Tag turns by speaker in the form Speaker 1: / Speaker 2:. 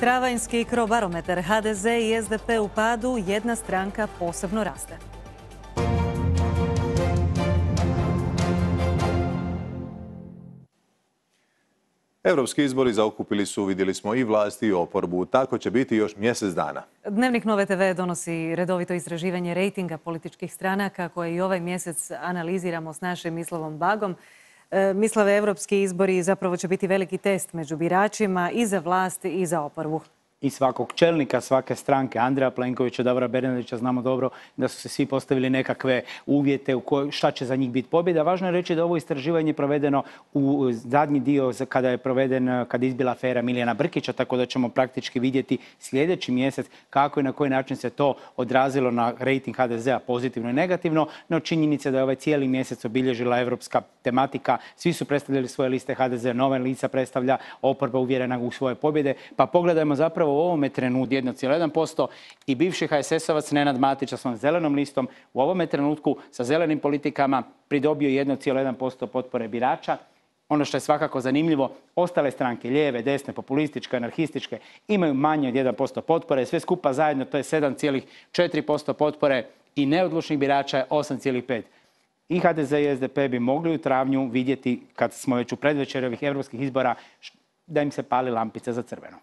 Speaker 1: Travanjski krobarometar HDZ i SDP u padu, jedna stranka posebno raste.
Speaker 2: Europski izbori zaokupili su, vidjeli smo i vlasti i oporbu. Tako će biti još mjesec dana.
Speaker 1: Dnevnik Nove TV donosi redovito istraživanje rejtinga političkih stranaka koje i ovaj mjesec analiziramo s našim Mislavom Bagom. E, Mislave evropski izbori zapravo će biti veliki test među biračima i za vlast i za oporbu
Speaker 3: i svakog čelnika svake stranke, Andreja Plenkovića, Davora Bernardića, znamo dobro da su se svi postavili nekakve uvjete u kojoj, šta će za njih biti pobjeda. Važno je reći da ovo istraživanje provedeno u zadnji dio kada je proveden, kada je izbila afera Milijana Brkića, tako da ćemo praktički vidjeti sljedeći mjesec kako i na koji način se to odrazilo na rejting HDZ-a pozitivno i negativno, no činjenica da je ovaj cijeli mjesec obilježila evropska tematika, svi su predstavljali svoje liste HDZ, nove lica predstavlja, oporba uvjerena u svoje pobjede, pa pogledajmo zapravo u ovome trenutku 1,1% i bivši HSS-ovac Nenad Matić sa svojom zelenom listom u ovome trenutku sa zelenim politikama pridobio 1,1% potpore birača. Ono što je svakako zanimljivo, ostale stranke, lijeve, desne, populističke, anarhističke, imaju manje od 1% potpore. Sve skupa zajedno to je 7,4% potpore i neodlučnih birača je 8,5%. I HDZ i SDP bi mogli u travnju vidjeti, kad smo već u predvečer ovih europskih izbora, da im se pali lampice za crveno.